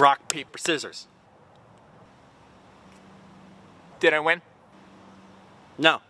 Rock, paper, scissors. Did I win? No.